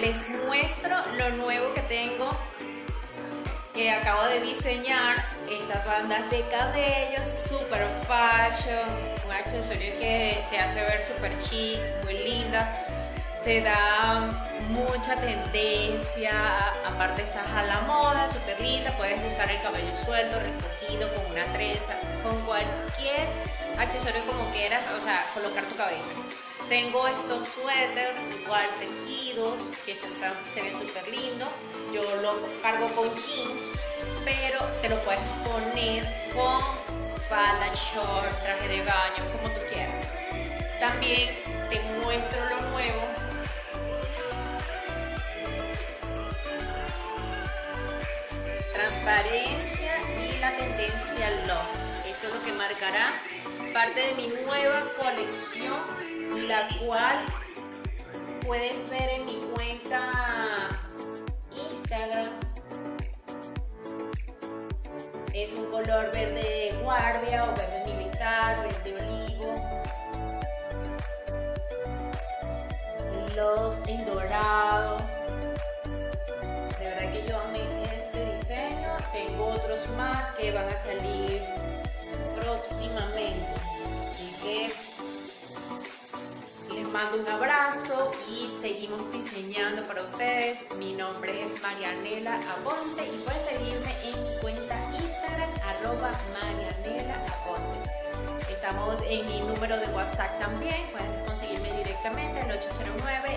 Les muestro lo nuevo que tengo que acabo de diseñar estas bandas de cabello super fashion, un accesorio que te hace ver super chic, muy linda, te da tendencia, aparte estás a la moda, súper linda, puedes usar el cabello suelto, recogido, con una trenza, con cualquier accesorio como quieras, o sea, colocar tu cabello. Tengo estos suéteres igual tejidos que se usan, se ven súper lindos. Yo lo cargo con jeans, pero te lo puedes poner con falda, short, traje de baño, como tú quieras. También Transparencia y la tendencia love. Esto es lo que marcará parte de mi nueva colección la cual puedes ver en mi cuenta Instagram. Es un color verde guardia o verde militar, verde olivo. Love en dorado. Más que van a salir próximamente. Así que mando un abrazo y seguimos diseñando para ustedes. Mi nombre es Marianela Aponte y puedes seguirme en mi cuenta Instagram arroba Marianela Aponte. Estamos en mi número de WhatsApp también, puedes conseguirme directamente al 809-882-5674.